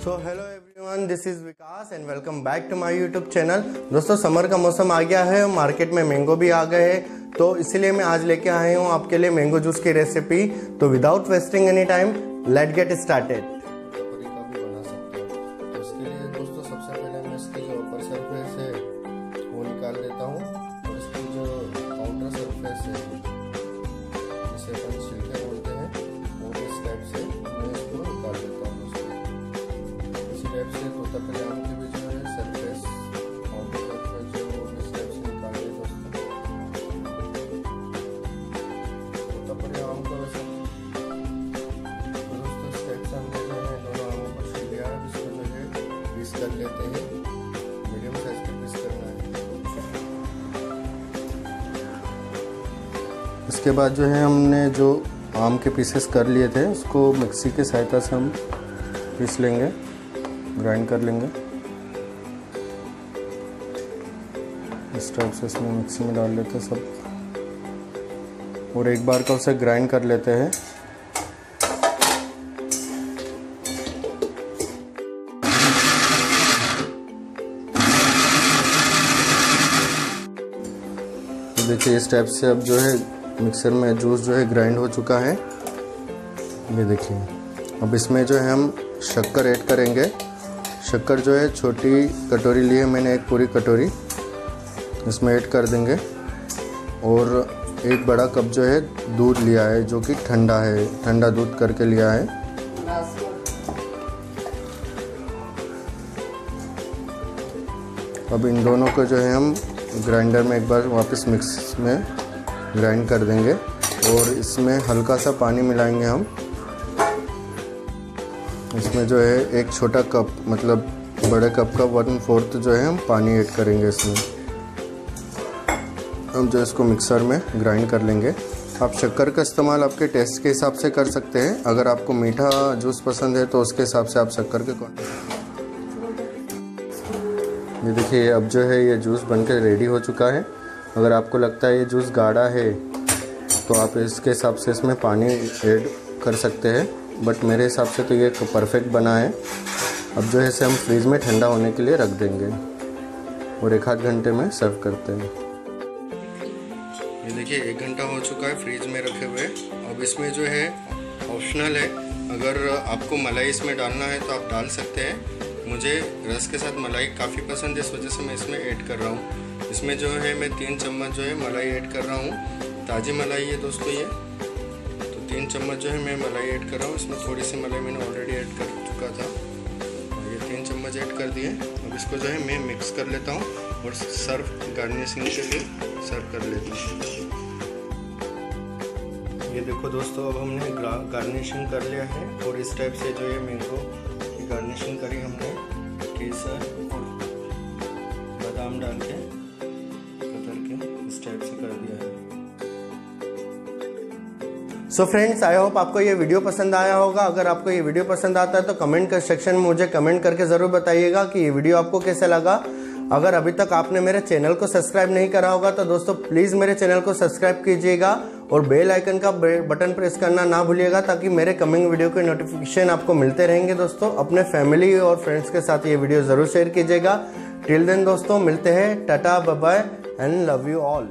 So hello everyone this is Vikas and welcome back to my YouTube channel दोस्तों summer का मौसम आ गया है मार्केट में मैंगो भी आ गए हैं। तो इसीलिए मैं आज लेके आया हूँ आपके लिए मैंगो जूस की रेसिपी तो without wasting any time let get started हो। जो काउंटर सरफेस है लेते हैं मीडियम साइज़ का पीस करना है। इसके बाद जो है हमने जो आम के पीसेस कर लिए थे, उसको मिक्सी की सहायता से हम पीस लेंगे ग्राइंड कर लेंगे। इस टाइप से इसमें मिक्सी में डाल लेते हैं सब। और एक बार का उसे ग्राइंड कर लेते हैं। देखिए, इस टाइप से अब जो है मिक्सर में जूस जो है ग्राइंड हो चुका है। ये देखिए, अब इसमें जो है हम शक्कर ऐड करेंगे। शक्कर जो है, छोटी कटोरी ली है मैंने, एक पूरी कटोरी। इसमें ऐड कर देंगे। और एक बड़ा कप जो है, दूध लिया है, जो कि ठंडा है। ठंडा दूध करके लिया है। अब इन दोनों को जो है हम ग्राइंडर में एक बार वापस मिक्स में ग्राइंड कर देंगे और इसमें हल्का सा पानी मिलाएँगे हम। इसमें जो है एक छोटा कप मतलब बड़े कप का वन फोर्थ जो है हम पानी ऐड करेंगे इसमें। हम जो इसको मिक्सर में ग्राइंड कर लेंगे। आप शक्कर का इस्तेमाल आपके टेस्ट के हिसाब से कर सकते हैं। अगर आपको मीठा जूस पसंद है तो उसके हिसाब से आप शक्कर के ये देखिए, अब जो है ये जूस बनकर रेडी हो चुका है। अगर आपको लगता है ये जूस गाढ़ा है तो आप इसके हिसाब से इसमें पानी ऐड कर सकते हैं। बट मेरे हिसाब से तो ये परफेक्ट बना है। अब जो है इसे हम फ्रीज में ठंडा होने के लिए रख देंगे और एक आध घंटे में सर्व करते हैं। ये देखिए, एक घंटा हो चुका है फ्रीज में रखे हुए। अब इसमें जो है ऑप्शनल है, अगर आपको मलाई इसमें डालना है तो आप डाल सकते हैं। मुझे रस के साथ मलाई काफ़ी पसंद है, इस वजह से मैं इसमें ऐड कर रहा हूँ। इसमें जो है मैं तीन चम्मच जो है मलाई ऐड कर रहा हूँ। ताज़ी मलाई है दोस्तों ये। तो तीन चम्मच जो है मैं मलाई ऐड कर रहा हूँ। इसमें थोड़ी सी मलाई मैंने ऑलरेडी ऐड कर चुका था। ये तीन चम्मच ऐड कर दिए। अब इसको जो है मैं मिक्स कर लेता हूँ और सर्व गार्निशिंग के लिए सर्व कर लेता हूँ। ये देखो दोस्तों, अब हमने गार्निशिंग कर लिया है। और इस टाइप से जो है मैंगो गार्निशिंग करी हमने। केसर और बादाम डाल के, कतर के, इस टाइप से कर दिया है। सो फ्रेंड्स आई होप आपको ये वीडियो पसंद आया होगा। अगर आपको ये वीडियो पसंद आता है तो कमेंट सेक्शन में मुझे कमेंट करके ज़रूर बताइएगा कि ये वीडियो आपको कैसा लगा। अगर अभी तक आपने मेरे चैनल को सब्सक्राइब नहीं करा होगा तो दोस्तों प्लीज़ मेरे चैनल को सब्सक्राइब कीजिएगा। और बेल आइकन का बटन प्रेस करना ना भूलिएगा ताकि मेरे कमिंग वीडियो के नोटिफिकेशन आपको मिलते रहेंगे दोस्तों। अपने फैमिली और फ्रेंड्स के साथ ये वीडियो ज़रूर शेयर कीजिएगा। टिल देन दोस्तों, मिलते हैं। Tata bye and love you all